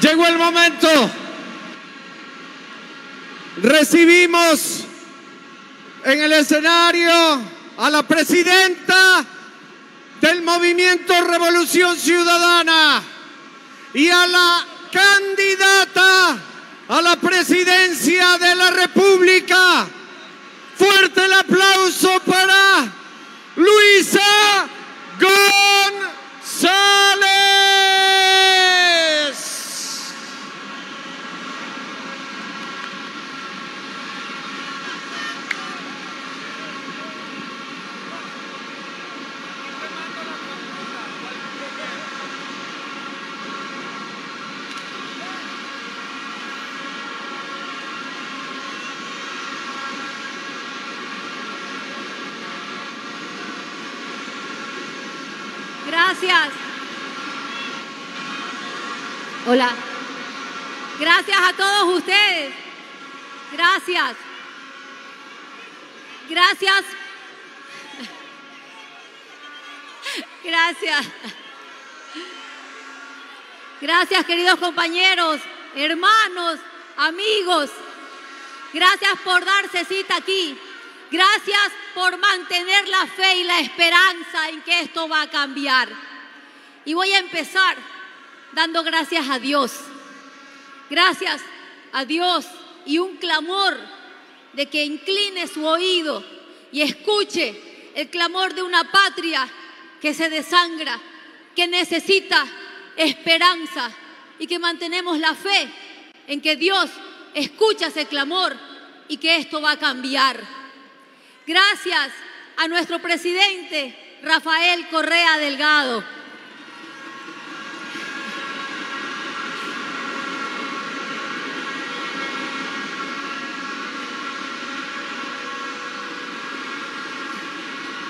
Llegó el momento. Recibimos en el escenario a la presidenta del movimiento Revolución Ciudadana y a la candidata a la presidencia de la República. Fuerte el aplauso para Luisa González. Gracias. Hola. Gracias a todos ustedes. Gracias. Gracias. Gracias. Gracias, queridos compañeros, hermanos, amigos. Gracias por darse cita aquí. Gracias por mantener la fe y la esperanza en que esto va a cambiar. Y voy a empezar dando gracias a Dios. Gracias a Dios y un clamor de que incline su oído y escuche el clamor de una patria que se desangra, que necesita esperanza y que mantenemos la fe en que Dios escucha ese clamor y que esto va a cambiar. Gracias a nuestro presidente Rafael Correa Delgado.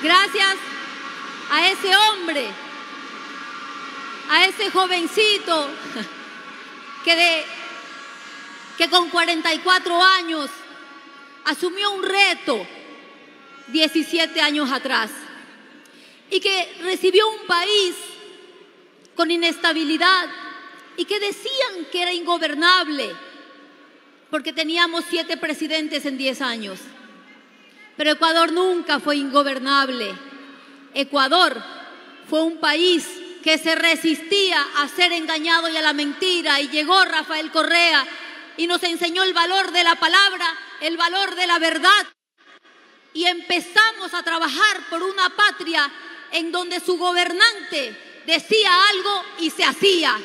Gracias a ese hombre, a ese jovencito que, de, que con 44 años asumió un reto 17 años atrás y que recibió un país con inestabilidad y que decían que era ingobernable porque teníamos siete presidentes en 10 años. Pero Ecuador nunca fue ingobernable. Ecuador fue un país que se resistía a ser engañado y a la mentira y llegó Rafael Correa y nos enseñó el valor de la palabra, el valor de la verdad y empezamos a trabajar por una patria en donde su gobernante decía algo y se hacía.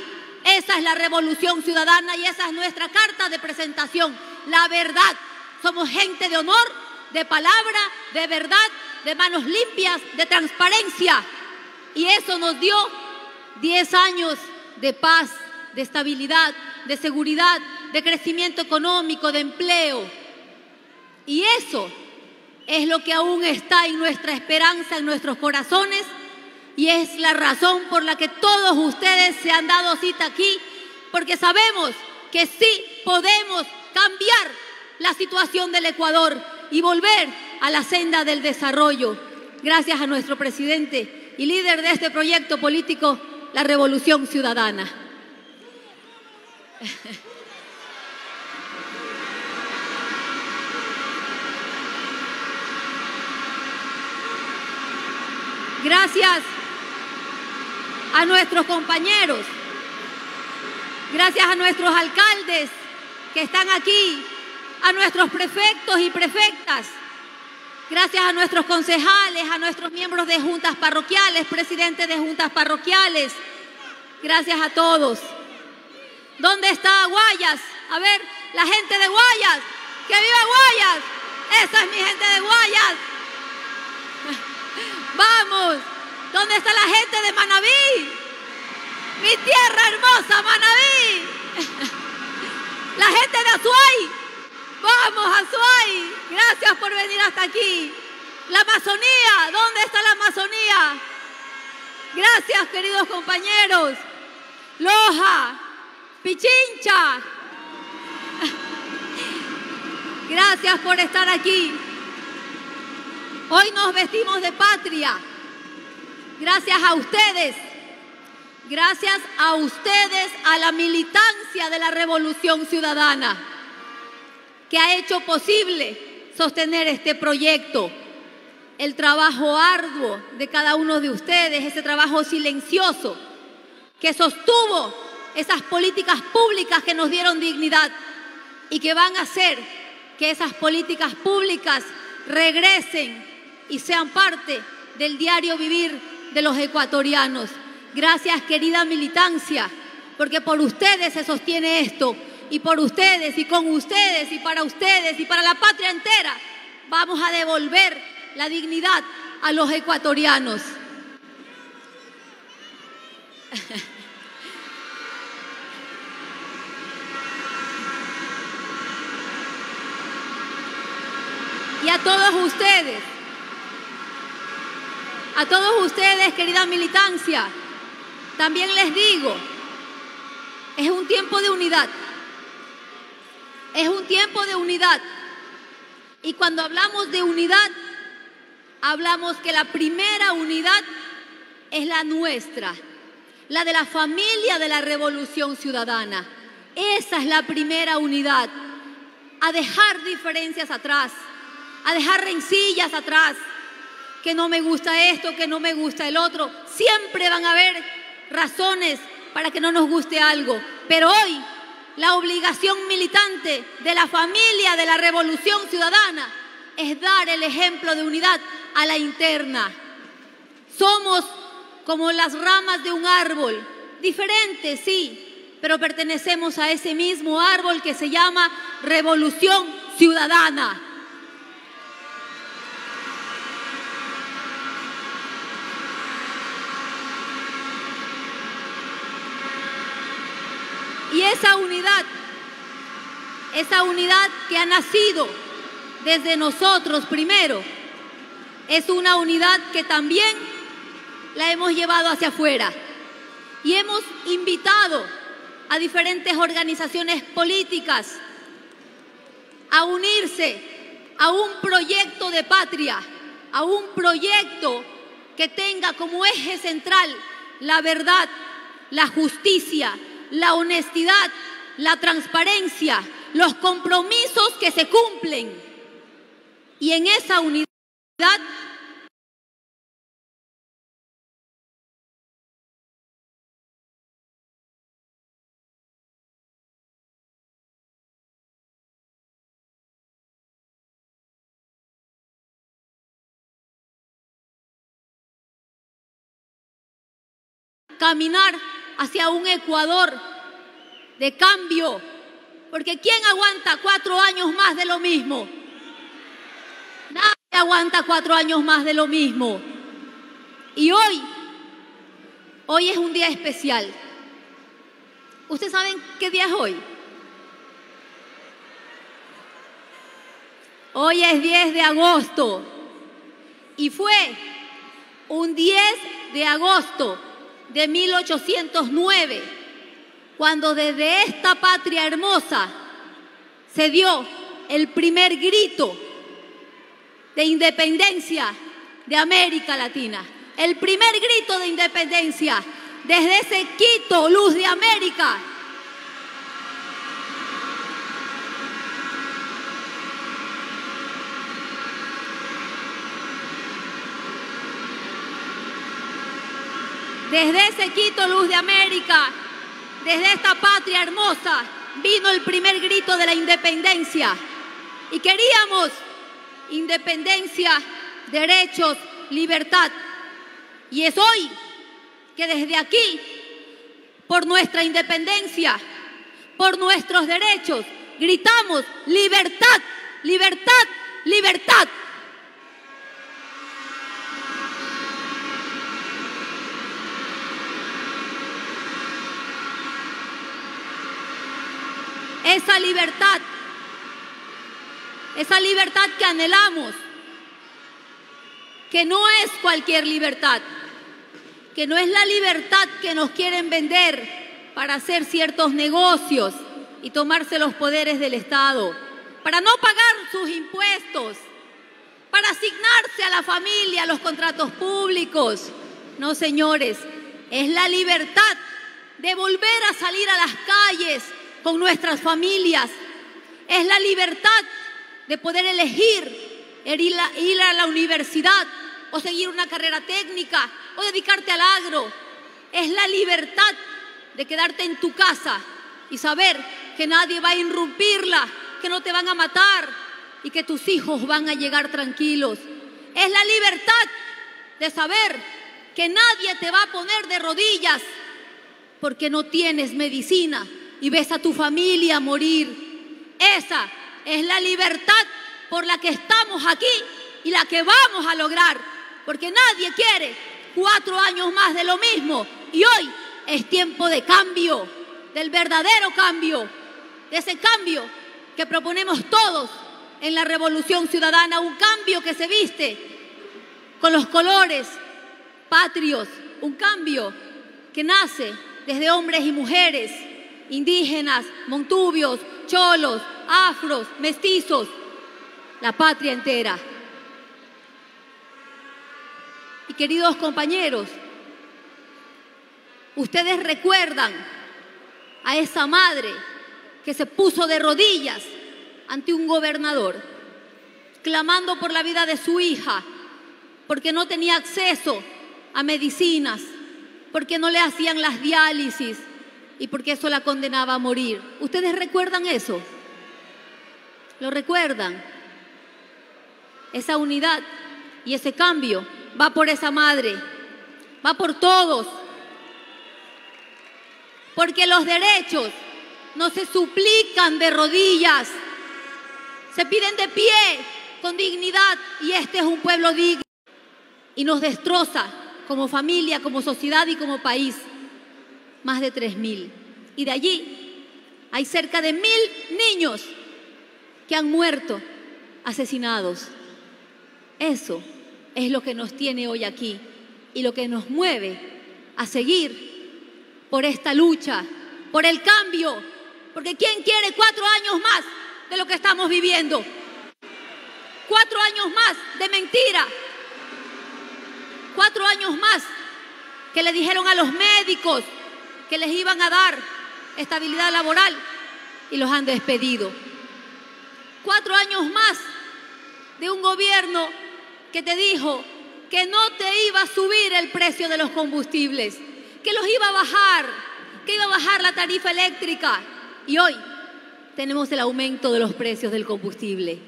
Esa es la revolución ciudadana y esa es nuestra carta de presentación. La verdad. Somos gente de honor, de palabra, de verdad, de manos limpias, de transparencia. Y eso nos dio 10 años de paz, de estabilidad, de seguridad, de crecimiento económico, de empleo. Y eso es lo que aún está en nuestra esperanza, en nuestros corazones, y es la razón por la que todos ustedes se han dado cita aquí, porque sabemos que sí podemos cambiar la situación del Ecuador y volver a la senda del desarrollo, gracias a nuestro presidente y líder de este proyecto político, la Revolución Ciudadana. Gracias a nuestros compañeros, gracias a nuestros alcaldes que están aquí, a nuestros prefectos y prefectas, gracias a nuestros concejales, a nuestros miembros de juntas parroquiales, presidentes de juntas parroquiales, gracias a todos. ¿Dónde está Guayas? A ver, la gente de Guayas, que viva Guayas, esa es mi gente de Guayas. Vamos, ¿dónde está la gente de Manabí? Mi tierra hermosa, Manabí. La gente de Azuay. Vamos, Azuay. Gracias por venir hasta aquí. La Amazonía, ¿dónde está la Amazonía? Gracias, queridos compañeros. Loja, Pichincha. Gracias por estar aquí. Hoy nos vestimos de patria. Gracias a ustedes. Gracias a ustedes, a la militancia de la Revolución Ciudadana, que ha hecho posible sostener este proyecto. El trabajo arduo de cada uno de ustedes, ese trabajo silencioso que sostuvo esas políticas públicas que nos dieron dignidad y que van a hacer que esas políticas públicas regresen y sean parte del diario vivir de los ecuatorianos. Gracias, querida militancia, porque por ustedes se sostiene esto, y por ustedes, y con ustedes, y para ustedes, y para la patria entera, vamos a devolver la dignidad a los ecuatorianos. y a todos ustedes, a todos ustedes, querida militancia, también les digo, es un tiempo de unidad, es un tiempo de unidad. Y cuando hablamos de unidad, hablamos que la primera unidad es la nuestra, la de la familia de la revolución ciudadana. Esa es la primera unidad, a dejar diferencias atrás a dejar rencillas atrás, que no me gusta esto, que no me gusta el otro. Siempre van a haber razones para que no nos guste algo, pero hoy la obligación militante de la familia de la revolución ciudadana es dar el ejemplo de unidad a la interna. Somos como las ramas de un árbol, diferentes, sí, pero pertenecemos a ese mismo árbol que se llama revolución ciudadana. Y esa unidad, esa unidad que ha nacido desde nosotros primero, es una unidad que también la hemos llevado hacia afuera. Y hemos invitado a diferentes organizaciones políticas a unirse a un proyecto de patria, a un proyecto que tenga como eje central la verdad, la justicia, la honestidad, la transparencia, los compromisos que se cumplen. Y en esa unidad caminar hacia un Ecuador de cambio. Porque ¿quién aguanta cuatro años más de lo mismo? Nadie aguanta cuatro años más de lo mismo. Y hoy, hoy es un día especial. ¿Ustedes saben qué día es hoy? Hoy es 10 de agosto. Y fue un 10 de agosto de 1809, cuando desde esta patria hermosa se dio el primer grito de independencia de América Latina. El primer grito de independencia desde ese Quito, luz de América, Desde ese Quito Luz de América, desde esta patria hermosa, vino el primer grito de la independencia. Y queríamos independencia, derechos, libertad. Y es hoy que desde aquí, por nuestra independencia, por nuestros derechos, gritamos libertad, libertad, libertad. Esa libertad, esa libertad que anhelamos, que no es cualquier libertad, que no es la libertad que nos quieren vender para hacer ciertos negocios y tomarse los poderes del Estado, para no pagar sus impuestos, para asignarse a la familia los contratos públicos. No, señores, es la libertad de volver a salir a las calles con nuestras familias. Es la libertad de poder elegir ir a la universidad o seguir una carrera técnica o dedicarte al agro. Es la libertad de quedarte en tu casa y saber que nadie va a irrumpirla, que no te van a matar y que tus hijos van a llegar tranquilos. Es la libertad de saber que nadie te va a poner de rodillas porque no tienes medicina y ves a tu familia morir. Esa es la libertad por la que estamos aquí y la que vamos a lograr, porque nadie quiere cuatro años más de lo mismo y hoy es tiempo de cambio, del verdadero cambio, de ese cambio que proponemos todos en la revolución ciudadana, un cambio que se viste con los colores patrios, un cambio que nace desde hombres y mujeres, indígenas, montubios, cholos, afros, mestizos, la patria entera. Y queridos compañeros, ustedes recuerdan a esa madre que se puso de rodillas ante un gobernador, clamando por la vida de su hija, porque no tenía acceso a medicinas, porque no le hacían las diálisis y porque eso la condenaba a morir. ¿Ustedes recuerdan eso? ¿Lo recuerdan? Esa unidad y ese cambio va por esa madre, va por todos. Porque los derechos no se suplican de rodillas, se piden de pie con dignidad y este es un pueblo digno y nos destroza como familia, como sociedad y como país. Más de tres mil. Y de allí hay cerca de mil niños que han muerto asesinados. Eso es lo que nos tiene hoy aquí y lo que nos mueve a seguir por esta lucha, por el cambio, porque ¿quién quiere cuatro años más de lo que estamos viviendo? Cuatro años más de mentira, cuatro años más que le dijeron a los médicos que les iban a dar estabilidad laboral y los han despedido. Cuatro años más de un gobierno que te dijo que no te iba a subir el precio de los combustibles, que los iba a bajar, que iba a bajar la tarifa eléctrica. Y hoy tenemos el aumento de los precios del combustible.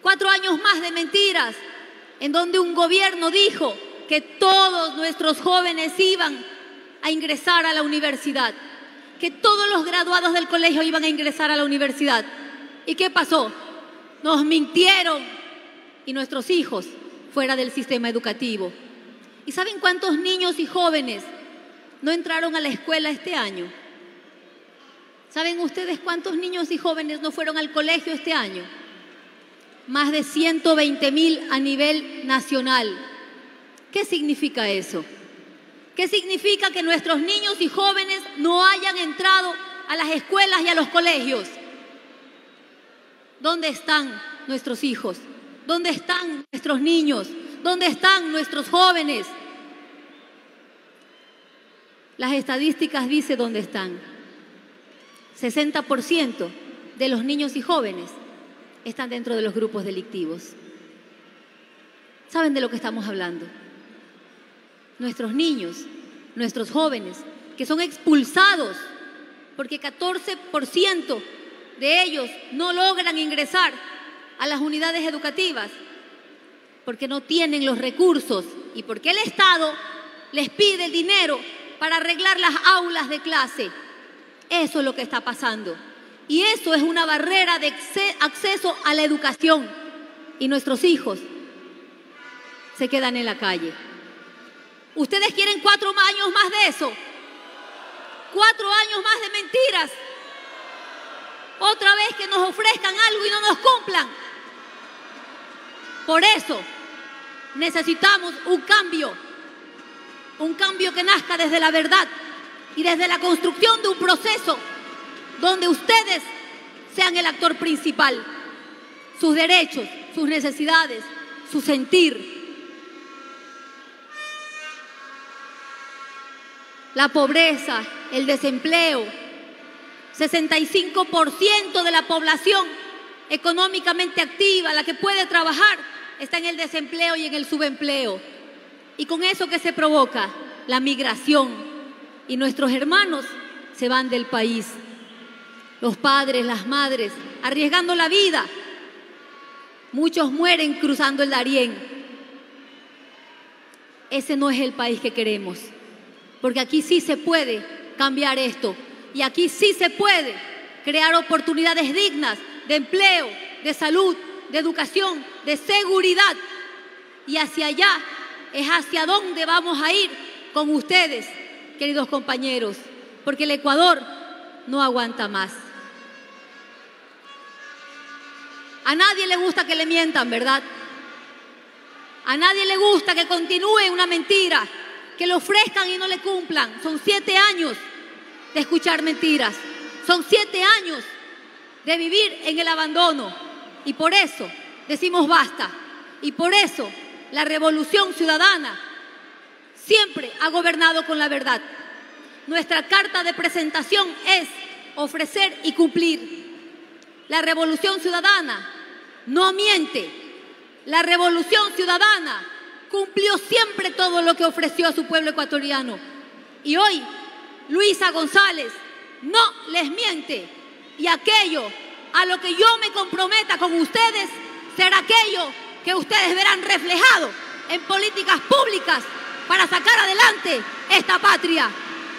Cuatro años más de mentiras, en donde un gobierno dijo que todos nuestros jóvenes iban a ingresar a la universidad, que todos los graduados del colegio iban a ingresar a la universidad. ¿Y qué pasó? Nos mintieron y nuestros hijos fuera del sistema educativo. ¿Y saben cuántos niños y jóvenes no entraron a la escuela este año? ¿Saben ustedes cuántos niños y jóvenes no fueron al colegio este año? Más de 120 mil a nivel nacional. ¿Qué significa eso? ¿Qué significa que nuestros niños y jóvenes no hayan entrado a las escuelas y a los colegios? ¿Dónde están nuestros hijos? ¿Dónde están nuestros niños? ¿Dónde están nuestros jóvenes? Las estadísticas dicen dónde están. 60% de los niños y jóvenes están dentro de los grupos delictivos. ¿Saben de lo que estamos hablando? Nuestros niños, nuestros jóvenes, que son expulsados porque 14% de ellos no logran ingresar a las unidades educativas porque no tienen los recursos y porque el Estado les pide el dinero para arreglar las aulas de clase. Eso es lo que está pasando. Y eso es una barrera de acceso a la educación. Y nuestros hijos se quedan en la calle. ¿Ustedes quieren cuatro años más de eso? Cuatro años más de mentiras. Otra vez que nos ofrezcan algo y no nos cumplan. Por eso necesitamos un cambio, un cambio que nazca desde la verdad y desde la construcción de un proceso donde ustedes sean el actor principal, sus derechos, sus necesidades, su sentir. La pobreza, el desempleo, 65% de la población económicamente activa, la que puede trabajar, está en el desempleo y en el subempleo. Y con eso que se provoca la migración y nuestros hermanos se van del país. Los padres, las madres, arriesgando la vida. Muchos mueren cruzando el Darién. Ese no es el país que queremos, porque aquí sí se puede cambiar esto y aquí sí se puede crear oportunidades dignas de empleo, de salud, de educación, de seguridad. Y hacia allá es hacia donde vamos a ir con ustedes, queridos compañeros, porque el Ecuador no aguanta más. A nadie le gusta que le mientan, ¿verdad? A nadie le gusta que continúe una mentira, que le ofrezcan y no le cumplan. Son siete años de escuchar mentiras. Son siete años de vivir en el abandono. Y por eso decimos basta. Y por eso la revolución ciudadana siempre ha gobernado con la verdad. Nuestra carta de presentación es ofrecer y cumplir. La revolución ciudadana no miente. La revolución ciudadana cumplió siempre todo lo que ofreció a su pueblo ecuatoriano. Y hoy Luisa González no les miente. Y aquello a lo que yo me comprometa con ustedes será aquello que ustedes verán reflejado en políticas públicas para sacar adelante esta patria.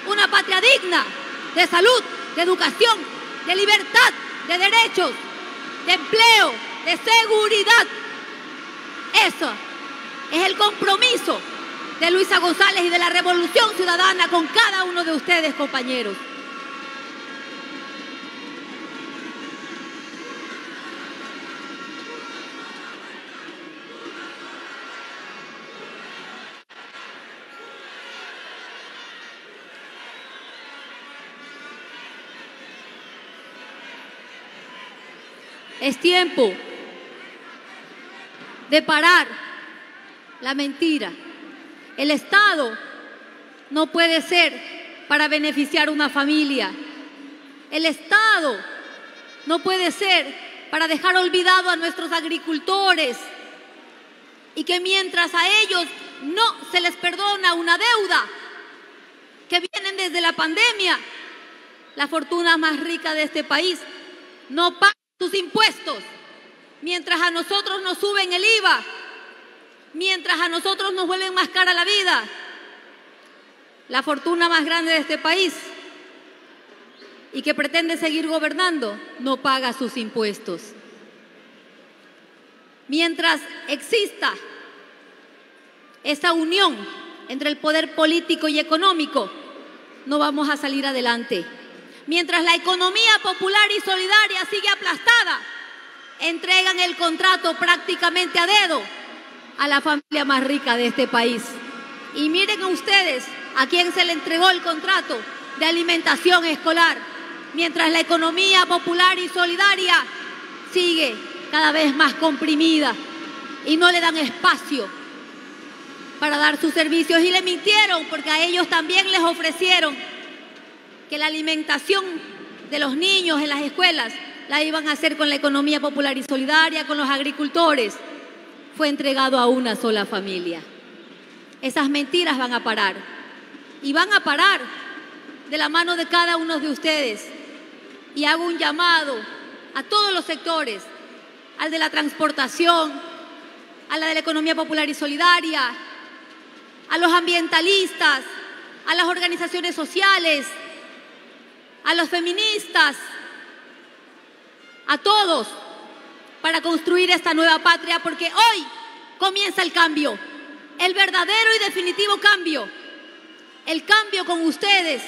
Una patria digna de salud, de educación, de libertad, de derechos, de empleo, de seguridad. Eso es el compromiso de Luisa González y de la Revolución Ciudadana con cada uno de ustedes, compañeros. Es tiempo de parar la mentira. El Estado no puede ser para beneficiar una familia. El Estado no puede ser para dejar olvidado a nuestros agricultores y que mientras a ellos no se les perdona una deuda que vienen desde la pandemia, la fortuna más rica de este país no paga sus impuestos, mientras a nosotros nos suben el IVA, mientras a nosotros nos vuelven más cara la vida. La fortuna más grande de este país y que pretende seguir gobernando no paga sus impuestos. Mientras exista esa unión entre el poder político y económico, no vamos a salir adelante. Mientras la economía popular y solidaria sigue aplastada, entregan el contrato prácticamente a dedo a la familia más rica de este país. Y miren a ustedes a quién se le entregó el contrato de alimentación escolar, mientras la economía popular y solidaria sigue cada vez más comprimida y no le dan espacio para dar sus servicios. Y le mintieron porque a ellos también les ofrecieron que la alimentación de los niños en las escuelas la iban a hacer con la economía popular y solidaria, con los agricultores fue entregado a una sola familia. Esas mentiras van a parar. Y van a parar de la mano de cada uno de ustedes. Y hago un llamado a todos los sectores, al de la transportación, a la de la economía popular y solidaria, a los ambientalistas, a las organizaciones sociales, a los feministas, a todos para construir esta nueva patria, porque hoy comienza el cambio, el verdadero y definitivo cambio, el cambio con ustedes,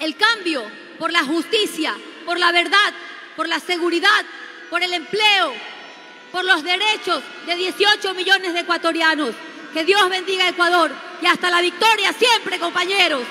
el cambio por la justicia, por la verdad, por la seguridad, por el empleo, por los derechos de 18 millones de ecuatorianos. Que Dios bendiga a Ecuador y hasta la victoria siempre, compañeros.